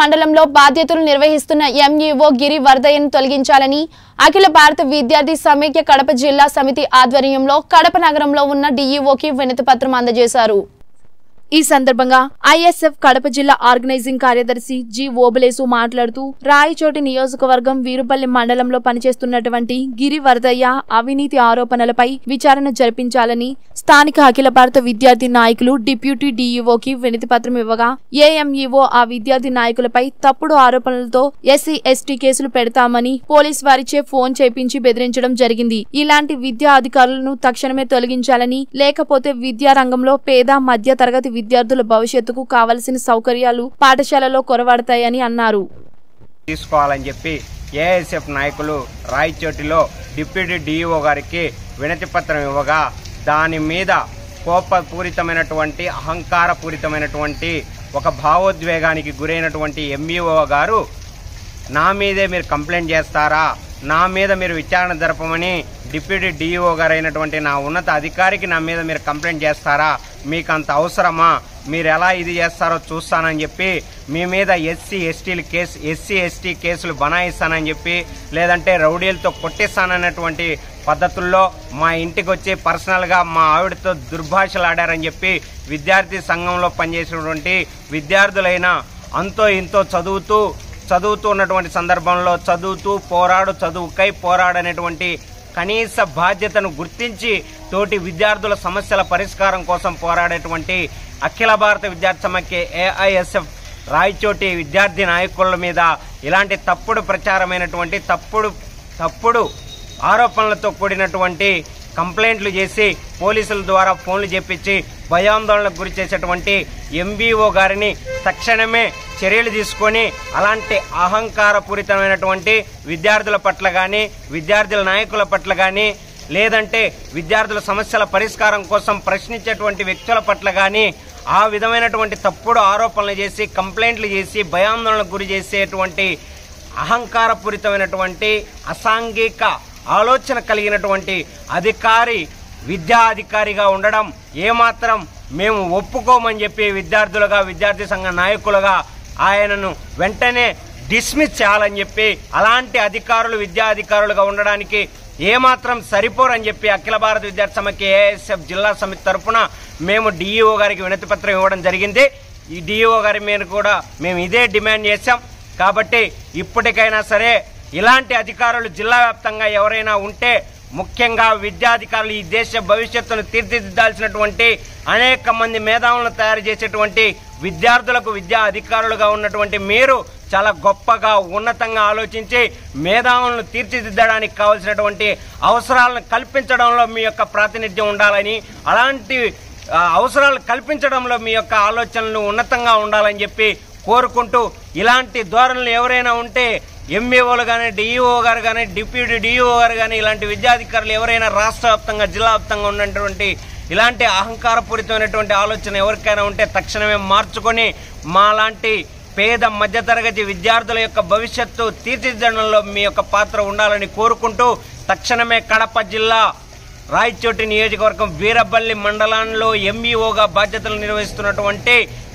మండలంలో బాధ్యతలు నిర్వహిస్తున్న ఎంఈఓ గిరి వరదయ్యను తొలగించాలని అఖిల భారత విద్యార్థి సమైక్య కడప జిల్లా సమితి ఆధ్వర్యంలో కడప నగరంలో ఉన్న డీఈఓకి వినతిపత్రం అందజేశారు. ఈ సందర్భంగా ఐఎస్ఎఫ్ కడప జిల్లా ఆర్గనైజింగ్ కార్యదర్శి జి ఓబులేసు మాట్లాడుతూ రాయచోటి నియోజకవర్గం వీరుపల్లి మండలంలో పనిచేస్తున్నటువంటి గిరి వరదయ్య అవినీతి ఆరోపణలపై విచారణ జరిపించాలని స్థానిక అఖిల భారత విద్యార్థి నాయకులు డిప్యూటీ డీఈఓకి వినతి పత్రం ఇవ్వగా ఏఎంఈఓ ఆ విద్యార్థి నాయకులపై తప్పుడు ఆరోపణలతో ఎస్సీ ఎస్టీ కేసులు పెడతామని పోలీస్ వారిచే ఫోన్ చేపించి బెదిరించడం జరిగింది. ఇలాంటి విద్యా అధికారులను తక్షణమే తొలగించాలని లేకపోతే విద్యారంగంలో పేద మధ్య తరగతి విద్యార్థుల భవిష్యత్తుకు కావలసిన సౌకర్యాలు పాఠశాలలో కొరవడతాయని అన్నారు. తీసుకోవాలని చెప్పి ఏఎస్ఎఫ్ నాయకులు రాయచోటిలో డిప్యూటీ డిఈఓ గారికి వినతి పత్రం ఇవ్వగా దాని మీద కోపపూరితమైనటువంటి అహంకారపూరితమైనటువంటి ఒక భావోద్వేగానికి గురైనటువంటి ఎంఈఓ గారు నా మీదే మీరు కంప్లైంట్ చేస్తారా? నా మీద మీరు విచారణ జరపమని డిప్యూటీ డిఈఓ గారైనటువంటి నా ఉన్నత అధికారికి నా మీద మీరు కంప్లైంట్ చేస్తారా? మీకు అంత అవసరమా? మీరు ఎలా ఇది చేస్తారో చూస్తానని చెప్పి మీ మీద ఎస్సీ ఎస్టీలు కేసు ఎస్సీ ఎస్టీ కేసులు బనాయిస్తానని చెప్పి లేదంటే రౌడీలతో కొట్టిస్తానన్నటువంటి పద్ధతుల్లో మా ఇంటికి వచ్చి పర్సనల్గా మా ఆవిడతో దుర్భాషలు ఆడారని చెప్పి విద్యార్థి సంఘంలో పనిచేసినటువంటి విద్యార్థులైన అంతో ఇంతో చదువుతూ చదువుతూ ఉన్నటువంటి సందర్భంలో చదువుతూ పోరాడు చదువుకై పోరాడనేటువంటి కనీస బాధ్యతను గుర్తించి తోటి విద్యార్థుల సమస్యల పరిష్కారం కోసం పోరాడేటువంటి అఖిల భారత విద్యార్థి సమాఖ్య ఏఐఎస్ఎఫ్ రాయచోటి విద్యార్థి నాయకుల మీద ఇలాంటి తప్పుడు ప్రచారమైనటువంటి తప్పుడు తప్పుడు ఆరోపణలతో కూడినటువంటి కంప్లైంట్లు చేసి పోలీసుల ద్వారా ఫోన్లు చేపించి భయాందోళనకు గురి చేసేటువంటి ఎంబీఓ గారిని తక్షణమే చర్యలు తీసుకొని అలాంటి అహంకారపూరితమైనటువంటి విద్యార్థుల పట్ల కానీ విద్యార్థుల నాయకుల పట్ల కానీ లేదంటే విద్యార్థుల సమస్యల పరిష్కారం కోసం ప్రశ్నించేటువంటి వ్యక్తుల పట్ల కానీ ఆ విధమైనటువంటి తప్పుడు ఆరోపణలు చేసి కంప్లైంట్లు చేసి భయాందోళనకు గురి చేసేటువంటి అహంకారపూరితమైనటువంటి అసాంఘిక ఆలోచన కలిగినటువంటి అధికారి విద్యా అధికారిగా ఉండడం ఏమాత్రం మేము ఒప్పుకోమని చెప్పి విద్యార్థులుగా విద్యార్థి సంఘ నాయకులుగా ఆయనను వెంటనే డిస్మిస్ చేయాలని చెప్పి అలాంటి అధికారులు విద్యా అధికారులుగా ఉండడానికి ఏమాత్రం సరిపోరని చెప్పి అఖిల భారత విద్యార్థి సమైక్య ఏఎస్ఎఫ్ జిల్లా సమితి తరఫున మేము డిఈఓ గారికి వినతి పత్రం ఇవ్వడం జరిగింది. ఈ డిఈఓ గారి మీద కూడా మేము ఇదే డిమాండ్ చేశాం. కాబట్టి ఇప్పటికైనా సరే ఇలాంటి అధికారులు జిల్లా వ్యాప్తంగా ఎవరైనా ఉంటే ముఖ్యంగా విద్యాధికారులు ఈ దేశ భవిష్యత్తును తీర్చిదిద్దాల్సినటువంటి అనేక మంది మేధావులను తయారు చేసేటువంటి విద్యార్థులకు విద్యా అధికారులుగా ఉన్నటువంటి మీరు చాలా గొప్పగా ఉన్నతంగా ఆలోచించి మేధావులను తీర్చిదిద్దడానికి కావలసినటువంటి అవసరాలను కల్పించడంలో మీ యొక్క ప్రాతినిధ్యం ఉండాలని అలాంటి అవసరాలు కల్పించడంలో మీ యొక్క ఆలోచనలు ఉన్నతంగా ఉండాలని చెప్పి కోరుకుంటూ ఇలాంటి ధోరణులు ఎవరైనా ఉంటే ఎంఈఓలు కానీ డిఈఓ గారు కానీ డిప్యూటీ డిఈఓ గారు కానీ ఇలాంటి విద్యాధికారులు ఎవరైనా రాష్ట్ర వ్యాప్తంగా జిల్లా వ్యాప్తంగా ఉన్నటువంటి ఇలాంటి అహంకారపూరితమైనటువంటి ఆలోచన ఎవరికైనా ఉంటే తక్షణమే మార్చుకొని మాలాంటి పేద మధ్యతరగతి విద్యార్థుల యొక్క భవిష్యత్తు తీర్చిదిద్దడంలో మీ యొక్క పాత్ర ఉండాలని కోరుకుంటూ తక్షణమే కడప జిల్లా రాయచోటి నియోజకవర్గం వీరబల్లి మండలంలో ఎంఈఓగా బాధ్యతలు నిర్వహిస్తున్నటువంటి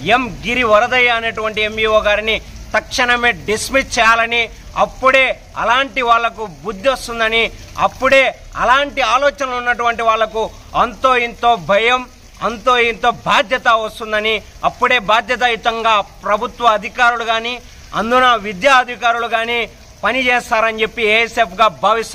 ఎం గిరి వరదయ్య అనేటువంటి ఎంఈఓ గారిని తక్షణమే డిస్మిస్ చేయాలని అప్పుడే అలాంటి వాళ్ళకు బుద్ధి వస్తుందని అప్పుడే అలాంటి ఆలోచనలు ఉన్నటువంటి వాళ్ళకు అంతో ఇంతో భయం అంతో ఇంతో బాధ్యత వస్తుందని అప్పుడే బాధ్యతాయుతంగా ప్రభుత్వ అధికారులు కానీ అందున విద్యా అధికారులు కానీ పనిచేస్తారని చెప్పి ఏఎస్ఎఫ్గా భావిస్తారు